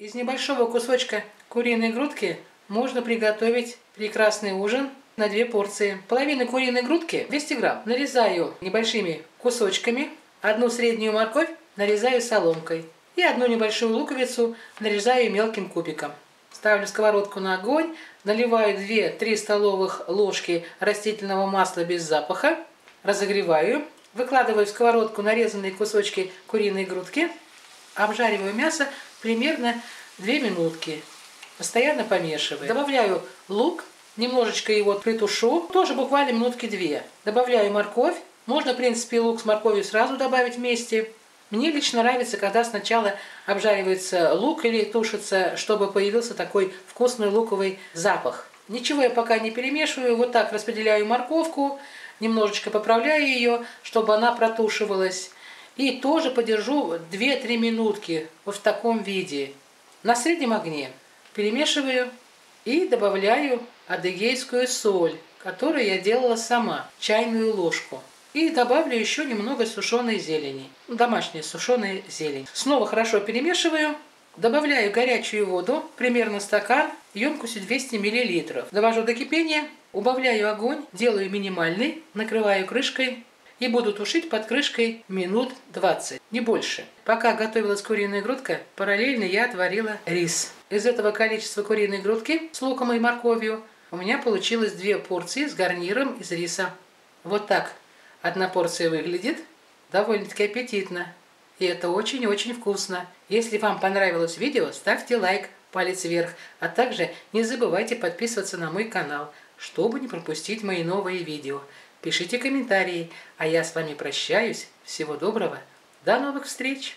Из небольшого кусочка куриной грудки можно приготовить прекрасный ужин на две порции. Половину куриной грудки, 200 грамм, нарезаю небольшими кусочками. Одну среднюю морковь нарезаю соломкой. И одну небольшую луковицу нарезаю мелким кубиком. Ставлю сковородку на огонь, наливаю 2-3 столовых ложки растительного масла без запаха, разогреваю, выкладываю в сковородку нарезанные кусочки куриной грудки, обжариваю мясо примерно 2 минутки, постоянно помешивая. Добавляю лук, немножечко его притушу, тоже буквально минутки 2. Добавляю морковь, можно, в принципе, лук с морковью сразу добавить вместе. Мне лично нравится, когда сначала обжаривается лук или тушится, чтобы появился такой вкусный луковый запах. Ничего я пока не перемешиваю, вот так распределяю морковку, немножечко поправляю ее, чтобы она протушивалась. И тоже подержу 2-3 минутки вот в таком виде. На среднем огне перемешиваю и добавляю адыгейскую соль, которую я делала сама, чайную ложку. И добавлю еще немного сушеной зелени, домашняя сушеная зелень. Снова хорошо перемешиваю, добавляю горячую воду, примерно стакан, емкостью 200 мл. Довожу до кипения, убавляю огонь, делаю минимальный, накрываю крышкой и буду тушить под крышкой минут 20, не больше. Пока готовилась куриная грудка, параллельно я отварила рис. Из этого количества куриной грудки с луком и морковью у меня получилось две порции с гарниром из риса. Вот так одна порция выглядит довольно-таки аппетитно. И это очень-очень вкусно. Если вам понравилось видео, ставьте лайк, палец вверх, а также не забывайте подписываться на мой канал, чтобы не пропустить мои новые видео. Пишите комментарии, а я с вами прощаюсь. Всего доброго. До новых встреч!